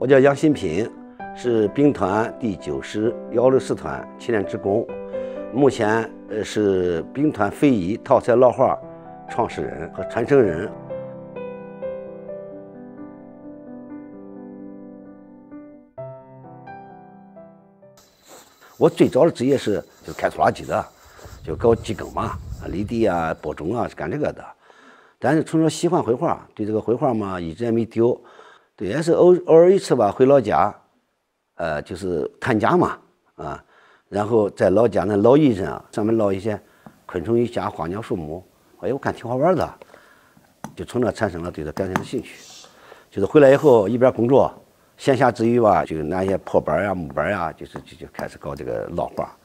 我叫杨新平，是兵团第九师幺六四团七连职工，目前呃是兵团非遗套菜烙画创始人和传承人。我最早的职业是就开拖拉机的，就搞机耕嘛，犁地啊、播种啊，是干这个的。但是从小喜欢绘画，对这个绘画嘛一直也没丢。对，也是偶偶尔一次吧，回老家，呃，就是探家嘛，啊，然后在老家那老艺人啊，上面捞一些昆虫、鱼虾、花鸟、树木，哎，我看挺好玩的，就从那产生了对这感兴趣。就是回来以后一边工作，闲暇之余吧，就拿一些破板呀、木板呀，就是就就开始搞这个烙画。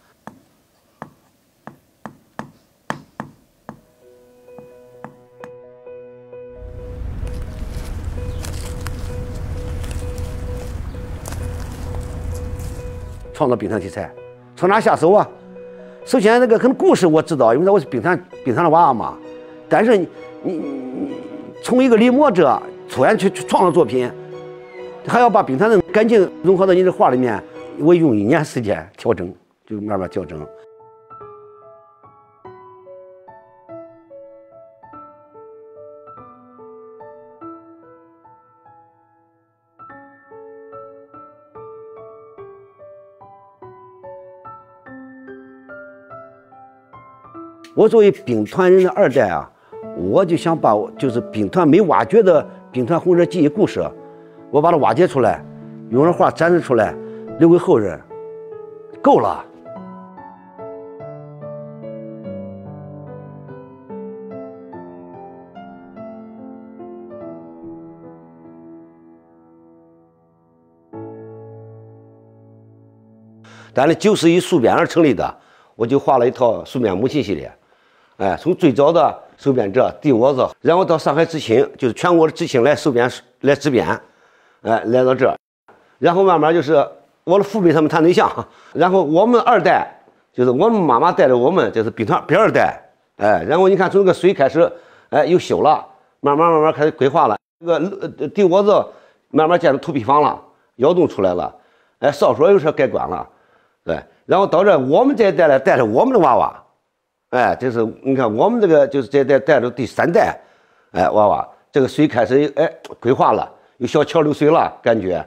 创作冰团题材，从哪下手啊？首先那个可能故事我知道，因为我是冰团冰团的娃娃嘛。但是你你你从一个临摹者突然去去创作作品，还要把冰团的感情融合到你的画里面，我用一年时间调整，就慢慢调整。我作为兵团人的二代啊，我就想把就是兵团没挖掘的兵团红色记忆故事，我把它挖掘出来，用了画展示出来，留给后人，够了。但是就是以苏编而成立的，我就画了一套素编母亲系列。哎，从最早的收编者地窝子，然后到上海知青，就是全国的知青来收编来支编，哎，来到这，然后慢慢就是我的父辈他们谈对象，然后我们二代就是我们妈妈带着我们，就是兵团兵二代，哎，然后你看从这个水开始，哎，又修了，慢慢慢慢开始规划了，这个地窝子慢慢建成土坯房了，窑洞出来了，哎，哨所有时候改观了，对，然后到这我们这一代呢，带着我们的娃娃。哎，这是你看，我们这个就是这代带着第三代，哎，娃娃，这个水开始哎规划了，有小桥流水了，感觉，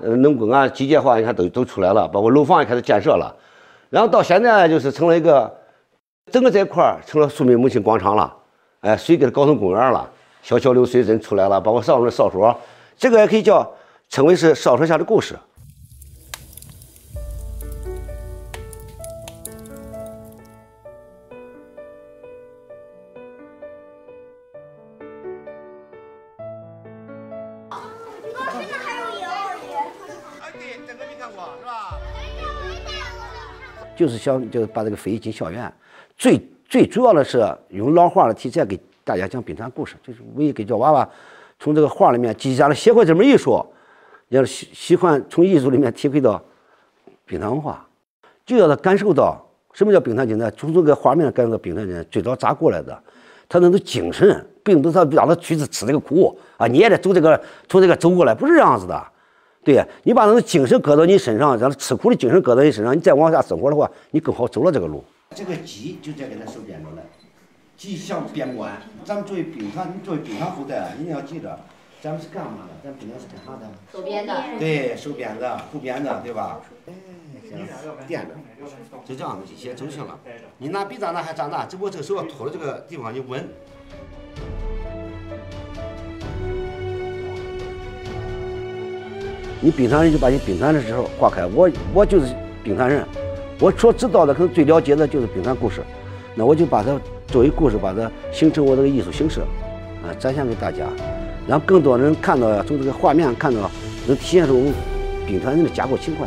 呃，农工啊，机械化，你看都都出来了，包括楼房也开始建设了，然后到现在，就是成了一个，整个这一块成了苏梅母亲广场了，哎，水给它搞成公园了，小桥流水人出来了，包括上面的哨所，这个也可以叫称为是哨所下的故事。没看过是吧？就是想就是把这个非遗进校园，最最主要的是用老话的题材给大家讲兵团故事，就是为给叫娃娃从这个画里面积下了写会这门艺术，要喜喜欢从艺术里面体会到兵团文化，就要他感受到什么叫兵团精神，从这个画面感受到兵团人最早咋过来的，他那种精神，并不是他让他去吃这个苦啊，你也得走这个从这个走过来，不是这样子的。对呀，你把那种精神搁到你身上，让他吃苦的精神搁到你身上，你再往下生活的话，你更好走了这个路。这个鸡就在给他收编着了，鸡像边关。咱们作为兵团，你作为兵团后代，你要记着，咱们是干嘛的？咱兵团是干啥的？收编的。对，收编的、护编的，对吧？哎，行，垫着，就这样子写就行了。你拿笔咋拿还长大，只不过这个手要托着这个地方，你稳。你兵团人就把你兵团的时候划开，我我就是兵团人，我所知道的可能最了解的就是兵团故事，那我就把它作为故事，把它形成我这个艺术形式，啊，展现给大家，让更多人看到呀，从这个画面看到，能体现出我们兵团人的家国情怀。